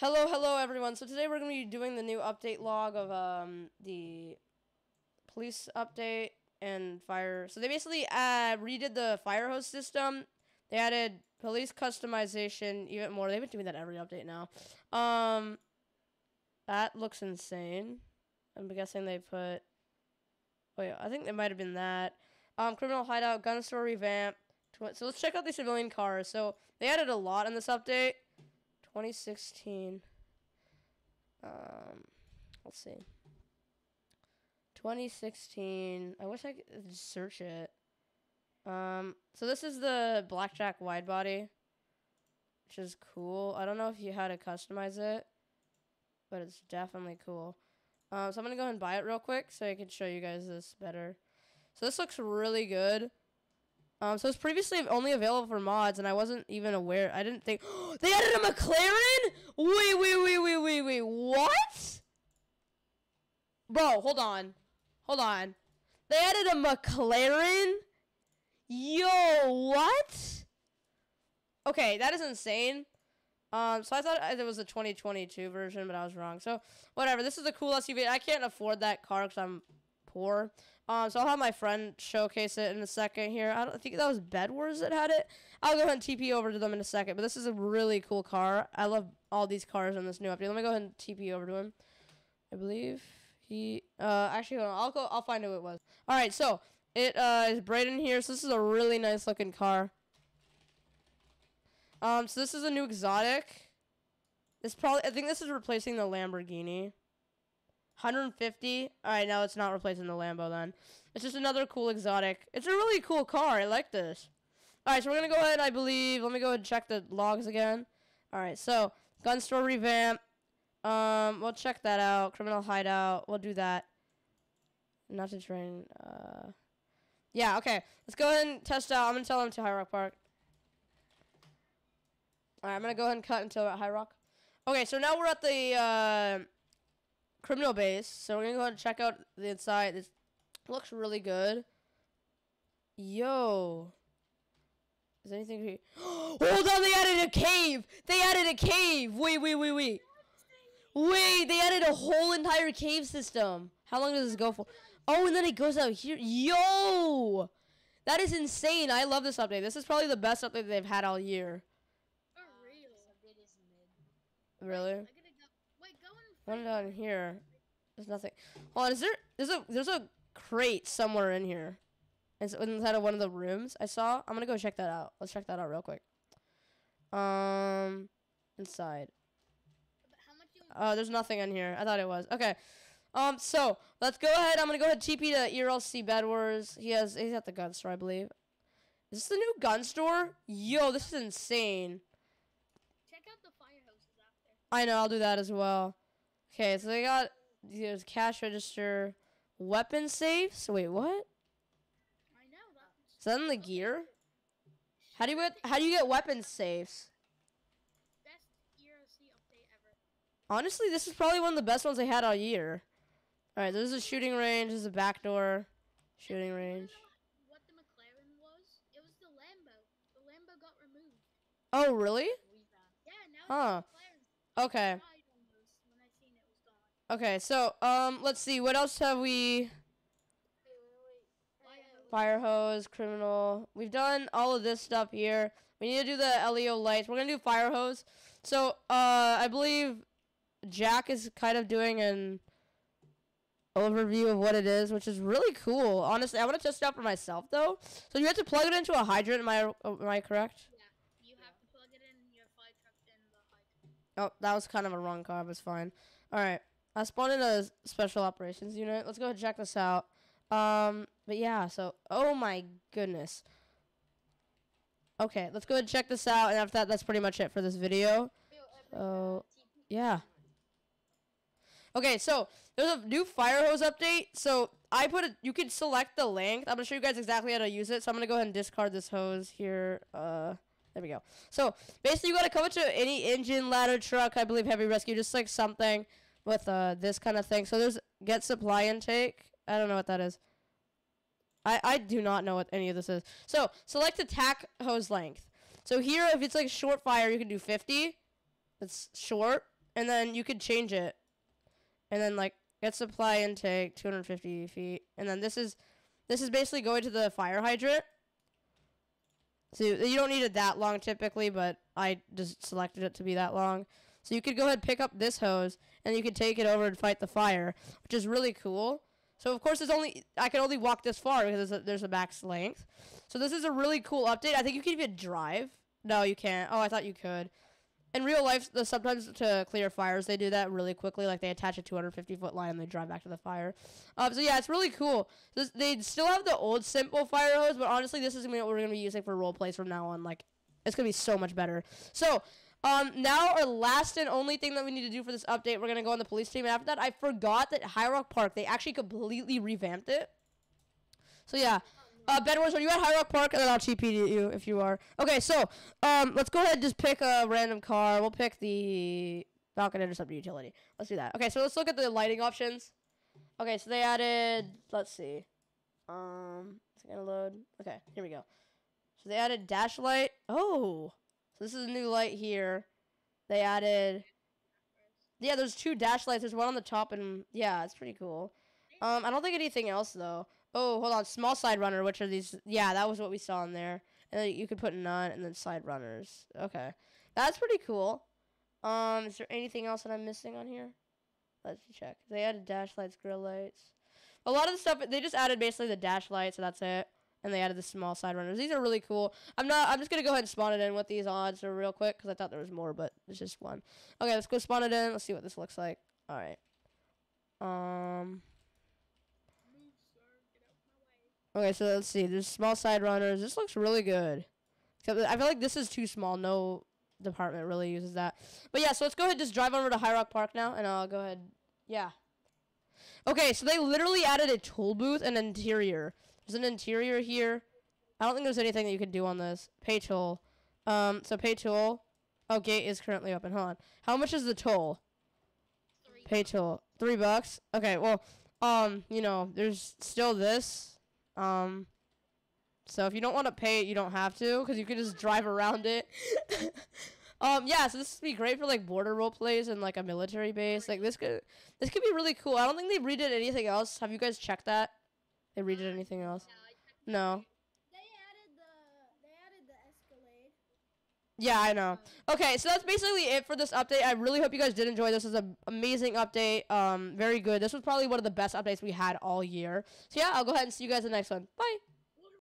Hello, hello everyone. So today we're going to be doing the new update log of um, the police update and fire. So they basically uh, redid the fire hose system. They added police customization even more. They've been doing that every update now. Um, that looks insane. I'm guessing they put. Oh yeah, I think it might have been that. Um, criminal hideout, gun store revamp. So let's check out the civilian cars. So they added a lot in this update. 2016. Um, let's see. 2016. I wish I could search it. Um, so this is the blackjack wide body, which is cool. I don't know if you how to customize it, but it's definitely cool. Um, so I'm gonna go ahead and buy it real quick so I can show you guys this better. So this looks really good. Um, so it's previously only available for mods, and I wasn't even aware. I didn't think they added a McLaren. Wait, wait, wait, wait, wait, wait. What? Bro, hold on, hold on. They added a McLaren. Yo, what? Okay, that is insane. Um, so I thought it was a 2022 version, but I was wrong. So whatever. This is a cool SUV. I can't afford that car because I'm poor. Um, so I'll have my friend showcase it in a second here. I don't think that was Bedwars that had it. I'll go ahead and TP over to them in a second. But this is a really cool car. I love all these cars in this new update. Let me go ahead and TP over to him. I believe he. Uh, actually, hold on. I'll go. I'll find who it was. All right. So it uh, is here. So this is a really nice looking car. Um, so this is a new exotic. This probably. I think this is replacing the Lamborghini. 150. All right, now it's not replacing the Lambo then. It's just another cool exotic. It's a really cool car. I like this. All right, so we're going to go ahead, I believe. Let me go ahead and check the logs again. All right, so gun store revamp. Um, we'll check that out. Criminal hideout. We'll do that. Not to train. Uh, yeah, okay. Let's go ahead and test out. I'm going to tell them to High Rock Park. All right, I'm going to go ahead and cut until High Rock. Okay, so now we're at the... Uh, criminal base. So we're gonna go ahead and check out the inside. This looks really good. Yo. Is anything here? Hold on, they added a cave! They added a cave! Wait, wait, wait, wait. Wait, they added a whole entire cave system. How long does this go for? Oh, and then it goes out here. Yo! That is insane. I love this update. This is probably the best update they've had all year. Oh, really? One down here. There's nothing. Hold on, is there there's a there's a crate somewhere in here. It's inside of one of the rooms I saw. I'm gonna go check that out. Let's check that out real quick. Um inside. Oh, there's nothing in here. I thought it was. Okay. Um, so let's go ahead. I'm gonna go ahead TP to ERLC Bed Wars. He has he's at the gun store, I believe. Is this the new gun store? Yo, this is insane. Check out the fire hoses after. I know, I'll do that as well. Okay, so they got there's cash register, weapon safes. Wait, what? I know. Is that in the gear? How do you get how do you get weapon safes? Best ERC update ever. Honestly, this is probably one of the best ones they had all year. All right, there's a shooting range. There's a back door. Shooting range. What the McLaren was? It was the Lambo. The Lambo got removed. Oh, really? Yeah, now Huh. Okay. McLaren. When I seen it was gone. Okay, so um, let's see. What else have we? Fire hose, criminal. We've done all of this stuff here. We need to do the LEO lights. We're gonna do fire hose. So uh, I believe Jack is kind of doing an overview of what it is, which is really cool. Honestly, I want to test it out for myself though. So you have to plug it into a hydrant. Am I am I correct? Yeah, you have to plug it in your fire truck in the hydrant. Oh, that was kind of a wrong car, but it's fine. All right, I spawned in a special operations unit. Let's go ahead and check this out. Um, but yeah, so oh my goodness. Okay, let's go ahead and check this out, and after that, that's pretty much it for this video. So yeah. Okay, so there's a new fire hose update. So I put it. You can select the length. I'm gonna show you guys exactly how to use it. So I'm gonna go ahead and discard this hose here. Uh, there we go. So basically, you gotta come into any engine, ladder, truck. I believe heavy rescue, just like something with uh this kind of thing. So there's get supply intake. I don't know what that is. I I do not know what any of this is. So select attack hose length. So here, if it's like short fire, you can do 50. It's short. and then you could change it, and then like get supply intake 250 feet, and then this is this is basically going to the fire hydrant. So you you don't need it that long typically, but I just selected it to be that long. So you could go ahead and pick up this hose, and you could take it over and fight the fire, which is really cool. So of course, there's only I can only walk this far because there's a, there's a max length. So this is a really cool update. I think you can even drive. No, you can't. Oh, I thought you could. In real life, the, sometimes to clear fires, they do that really quickly. Like they attach a 250 foot line and they drive back to the fire. Um, so yeah, it's really cool. This, they still have the old simple fire hose, but honestly, this is gonna be what we're gonna be using for role plays from now on. Like, it's gonna be so much better. So. Um, now our last and only thing that we need to do for this update, we're gonna go on the police team. And after that, I forgot that High Rock Park, they actually completely revamped it. So yeah, uh, Ben are you at High Rock Park? And then I'll TP you if you are. Okay, so um, let's go ahead and just pick a random car. We'll pick the Falcon Interceptor utility. Let's do that. Okay, so let's look at the lighting options. Okay, so they added. Let's see. Um, it's gonna load. Okay, here we go. So they added dash light. Oh, so this is a new light here. They added. Yeah, there's two dash lights. There's one on the top, and yeah, it's pretty cool. Um, I don't think anything else though. Oh, hold on. Small side runner, which are these? Yeah, that was what we saw in there. And you could put none and then side runners. Okay. That's pretty cool. Um, is there anything else that I'm missing on here? Let's check. They added dash lights, grill lights. A lot of the stuff, they just added basically the dash lights, so that's it. And they added the small side runners. These are really cool. I'm not, I'm just to go ahead and spawn it in with these odds real quick because I thought there was more, but it's just one. Okay, let's go spawn it in. Let's see what this looks like. All right. Um... Okay, so let's see. There's small side runners. This looks really good. Except I feel like this is too small. No department really uses that. But yeah, so let's go ahead and just drive over to High Rock Park now, and I'll go ahead. Yeah. Okay, so they literally added a toll booth and interior. There's an interior here. I don't think there's anything that you can do on this. Pay toll. Um, so pay toll. Oh, gate is currently open. Hold on. How much is the toll? Three. Pay toll. Three bucks. Okay, well, um, you know, there's still this. Um, so if you don't want to pay it, you don't have to, because you can just drive around it. um, yeah, so this would be great for like border role plays and like a military base. Like this could, this could be really cool. I don't think they redid anything else. Have you guys checked that? They redid anything else? No. They added the they added the Escalade. Yeah, I know. Okay, so that's basically it for this update. I really hope you guys did enjoy this. This is an amazing update. Um, very good. This was probably one of the best updates we had all year. So yeah, I'll go ahead and see you guys in the next one. Bye.